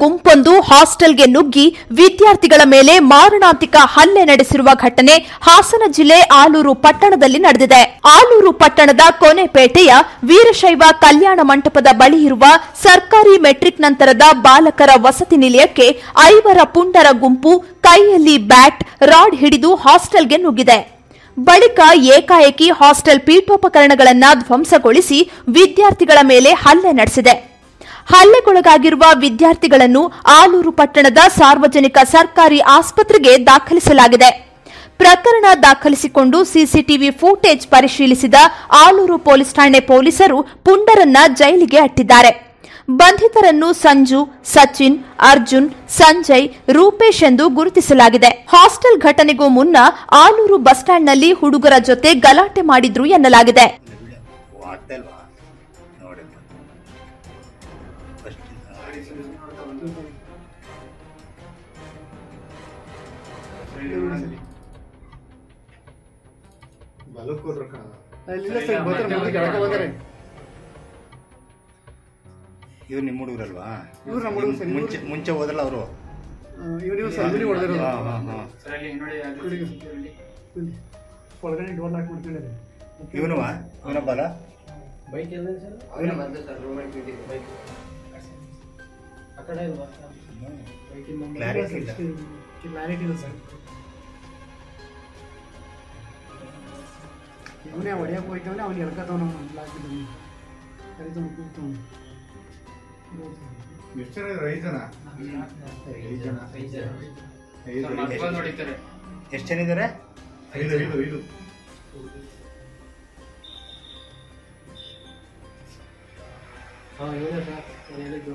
ಗುಂಪೊಂದು ಹಾಸ್ಟೆಲ್ಗೆ ನುಗ್ಗಿ ವಿದ್ಯಾರ್ಥಿಗಳ ಮೇಲೆ ಮಾರಣಾಂತಿಕ ಹಲ್ಲೆ ನಡೆಸಿರುವ ಘಟನೆ ಹಾಸನ ಜಿಲ್ಲೆ ಆಲೂರು ಪಟ್ಟಣದಲ್ಲಿ ನಡೆದಿದೆ. ಆಲೂರು ಪಟ್ಟಣದ ಕೊನೆಪೇಟೆಯ ವೀರಶೈವ ಕಲ್ಯಾಣ ಮಂಟಪದ ಬಳಿ ಇರುವ ಸರ್ಕಾರಿ ಮೆಟ್ರಿಕ್ ನಂತರದ ಬಾಲಕರ ವಸತಿ ನಿಲಯಕ್ಕೆ ಐವರ ಪುಂಡರ ಗುಂಪು ಕೈಯಲ್ಲಿ ಬ್ಯಾಟ್, ರಾಡ್ ಹಿಡಿದು ಹಾಸ್ಟೆಲ್ಗೆ ನುಗ್ಗಿದೆ. ಬಳಿಕ ಏಕಾಏಕಿ ಹಾಸ್ಟೆಲ್ ಪೀಠೋಪಕರಣಗಳನ್ನು ಧ್ವಂಸಗೊಳಿಸಿ ವಿದ್ಯಾರ್ಥಿಗಳ ಮೇಲೆ ಹಲ್ಲೆ ನಡೆಸಿದೆ. ಹಲ್ಲೆಗೊಳಗಾಗಿರುವ ವಿದ್ಯಾರ್ಥಿಗಳನ್ನು ಆಲೂರು ಪಟ್ಟಣದ ಸಾರ್ವಜನಿಕ ಸರ್ಕಾರಿ ಆಸ್ಪತ್ರೆಗೆ ದಾಖಲಿಸಲಾಗಿದೆ. ಪ್ರಕರಣ ದಾಖಲಿಸಿಕೊಂಡು ಸಿಸಿಟಿವಿ ಫೂಟೇಜ್ ಪರಿಶೀಲಿಸಿದ ಆಲೂರು ಪೊಲೀಸ್ ಠಾಣೆ ಪೊಲೀಸರು ಪುಂಡರನ್ನ ಜೈಲಿಗೆ ಅಟ್ಟಿದ್ದಾರೆ. ಬಂಧಿತರನ್ನು ಸಂಜು, ಸಚಿನ್, ಅರ್ಜುನ್, ಸಂಜಯ್, ರೂಪೇಶ್ ಎಂದು ಗುರುತಿಸಲಾಗಿದೆ. ಹಾಸ್ಟೆಲ್ ಘಟನೆಗೂ ಮುನ್ನ ಆಲೂರು ಬಸ್ ಸ್ಟ್ಯಾಂಡ್ನಲ್ಲಿ ಹುಡುಗರ ಜೊತೆ ಗಲಾಟೆ ಮಾಡಿದ್ರು ಎನ್ನಲಾಗಿದೆ. ಬಲಕ್ಕೆ ಹೋದ್ರು ಇವ್ರು ನಿಮ್ಮ ಹುಡುಗರಲ್ವಾ? ಇವ್ರು ನಮ್ಮ ಹುಡುಗರು ಮುಂಚೆ ಮುಂಚೆ ಹೋದ್ರಲ್ಲ ಅವರು? ಒಳಗಡೆ ಡೋರ್ ಮಾಡ್ಕೊಂಡಿದ್ದಾರೆ. ಇವನುವಾ? ಇವನೊಬ್ಬಲ್ಲ ಬೈಕ್ ಎಲ್ಲ ಕಡೆ ಇಲ್ವಾ? ಕ್ಲಾರಿಟಿ ಇಲ್ಲ. ಸರ್ ಇವನೇ ಹೊಡೆಯಕ್ಕೆ ಹೋಯ್ತವನೆ ಅವ್ನು ಎಳ್ಕತ್ತವನ ಲಾಕಿದ್ದವನು ಕರಿತವನು ಕೂತವನು. ಎಷ್ಟು ಜನ ಇದ್ರು? ಐದು ಜನ ಐದು ಜನ. ಐದು ಜನ. ಎಷ್ಟು ಜನ ಇದ್ದಾರೆ ಐದು ಐದು ಐದು. ಹಾಂ ಇವನೇ ಸರ್ ನಾನು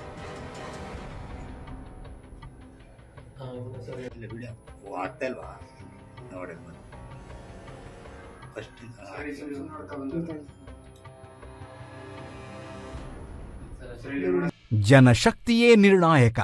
ಆಗ್ತಾ ಇಲ್ವಾ ನೋಡಿ ಫಸ್ಟ್ ಜನಶಕ್ತಿಯೇ ನಿರ್ಣಾಯಕ.